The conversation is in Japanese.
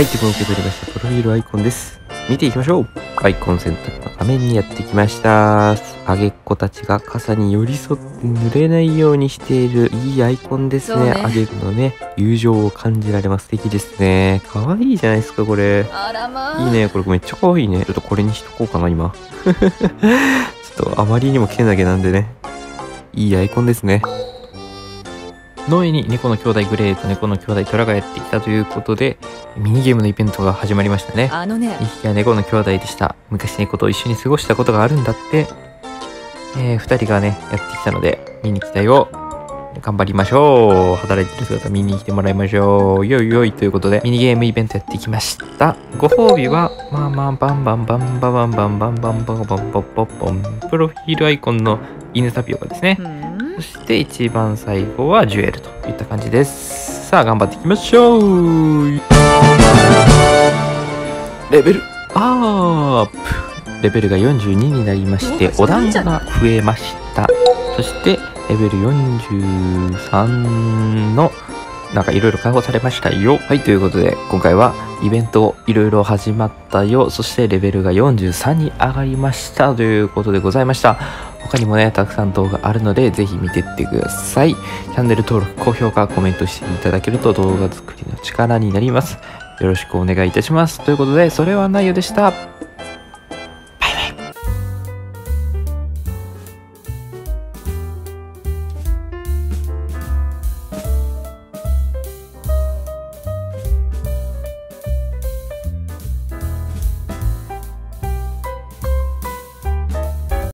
アイテムを受け取りました。プロフィールアイコンです。見ていきましょう。アイコン選択の画面にやってきました。あげっ子たちが傘に寄り添って濡れないようにしているいいアイコンですね。あげのね、友情を感じられます。素敵ですね。かわいいじゃないですか、これ。まあいいね。これめっちゃ可愛いね。ちょっとこれにしとこうかな、今。ちょっとあまりにもけなげなんでね。いいアイコンですね。農園に猫の兄弟グレーと猫の兄弟トラがやってきたということで、ミニゲームのイベントが始まりましたね。あのね2匹は猫の兄弟でした。昔猫と一緒に過ごしたことがあるんだって。えー、2人がね、やってきたので、見に来たよ。頑張りましょう。働いてる姿見に来てもらいましょう。よいよいということで、ミニゲームイベントやってきました。ご褒美は、まあまあ、バンバンバンバンバンバンバンバンバンバンバンバンバンバンプロフィールアイコンの犬タピオカですねう。んそして一番最後はジュエルといった感じです。さあ頑張っていきましょうレベルアップレベルが42になりましておお団子が増えました。そしてレベル43のなんかいろいろ解放されましたよ。はい、ということで今回はイベントいろいろ始まったよ。そしてレベルが43に上がりましたということでございました。他にもね、たくさん動画あるので、ぜひ見てってください。チャンネル登録、高評価、コメントしていただけると動画作りの力になります。よろしくお願いいたします。ということで、それはないよでした。